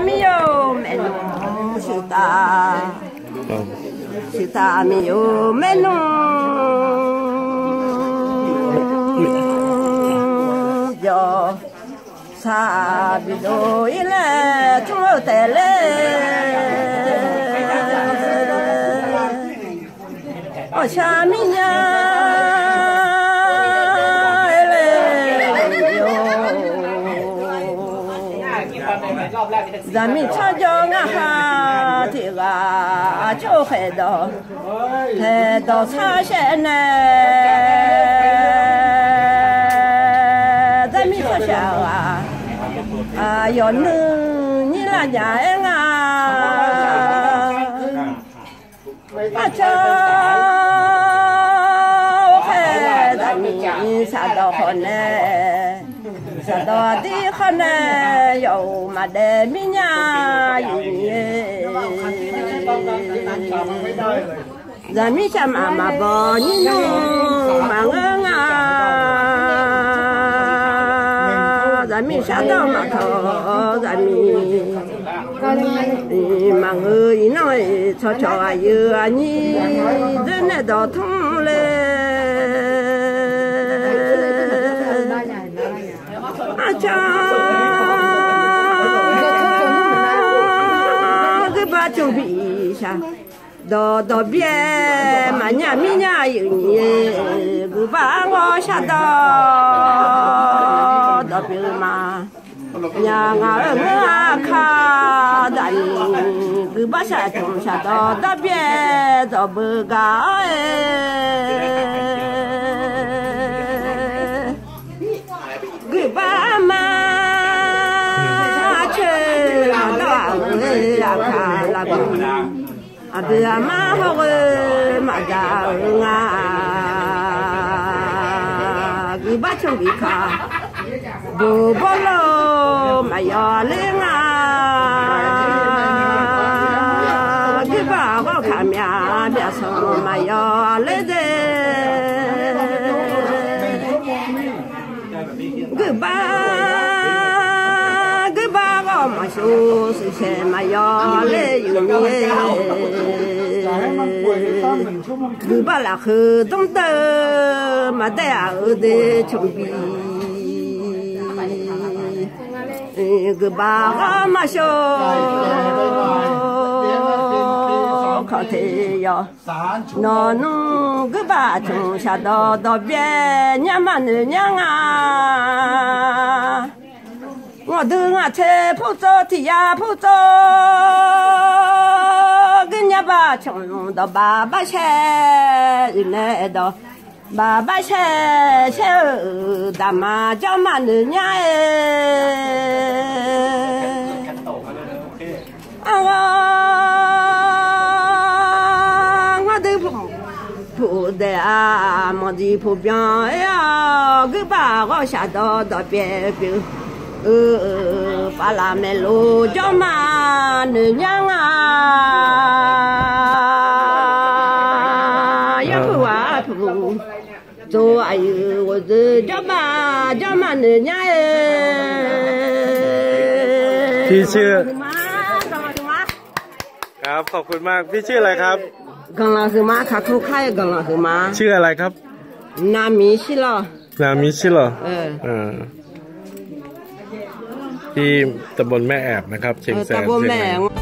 mio menon me no chuta chuta mi yo yo sa ile tu te o cha 咱们长江俺哈这个就海到海到茶山呢，咱们说啥啊？啊，要能你那家人啊，啊这海咱们啥都好呢。 Sa do di khane yo ma de mi nya yi za mi cha ma ma bo ni no ma nga nga za mi sa do ma tho za mi mà người nói cho cho ai yêu anh đến này đó thông lên 阿佳哥把酒杯下倒倒边满娘蜜酿有你我把我吓到倒倒边了吗呀啊我看到你我把下酒下到倒边怎么搞哎 đó là kha là bơ à bây giờ mà học mà ra ngà. Cái ba chung bị kha bố bố lô mà yo lên à cái bà có cả mẹ mẹ sống mà yo lên đây cái bà có mà số sự xe mà yo lên yêu nhé cái bà là khờ đông tơ mà đây ở đây chuẩn bị cái bà mà show có thể yo nó nó cái bà chúng sa đó đó biết nhà mà nữ nhà à 人啊，切铺做地呀铺做，跟伢爸穷到爸爸切，人来到爸爸切切，大妈叫妈的伢，啊我我不不得啊，忙的不平哎呀，给爸我下到到边边。 เออฟาลาเมโลจอมานื้อย่างอะยักว่าถูกโจอายุว่าจอมาจอมานื้อย่งเออพี่ชื่อครับขอบคุณมากพี่ชื่ออะไรครับกังลาคือมาค่ะครูไค่กังลาคือมาชื่ออะไรครับ นามิชิโร่นามิชิโร่เออ ที่ตำบลแม่แอบนะครับเชียงแสตะนโบเชียงแม่ใหม่ง